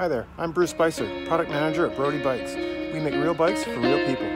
Hi there, I'm Bruce Spicer, Product Manager at Brody Bikes. We make real bikes for real people.